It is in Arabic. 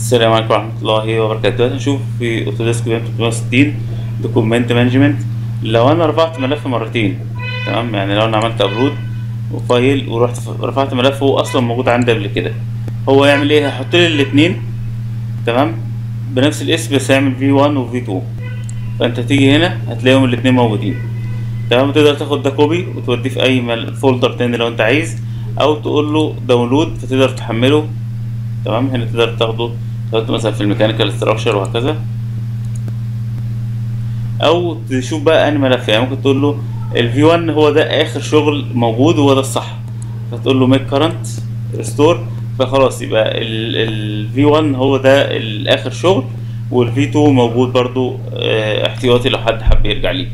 السلام عليكم ورحمة الله وبركاته. دلوقتي هنشوف في Autodesk BIM 360 document management لو أنا رفعت ملف مرتين تمام؟ يعني لو أنا عملت upload file ورحت رفعت ملف هو أصلا موجود عندي قبل كده. هو يعمل إيه؟ هيحط لي الاثنين تمام؟ بنفس الاسم بس هيعمل V1 و V2 فأنت تيجي هنا هتلاقيهم الاثنين موجودين. تمام؟ تقدر تاخد ده copy وتوديه في أي folder تاني لو أنت عايز أو تقول له download فتقدر تحمله. تمام؟ هنا تقدر تاخده. تحطه مثلا في ال mechanical structure وهكذا. أو تشوف بقى أنهي ملف يعني ممكن تقول له ال V1 هو ده آخر شغل موجود وهو ده الصح. فتقول له make current restore فخلاص يبقى ال V1 هو ده الآخر شغل وال V2 موجود برضو آه، احتياطي لو حد حب يرجع ليه.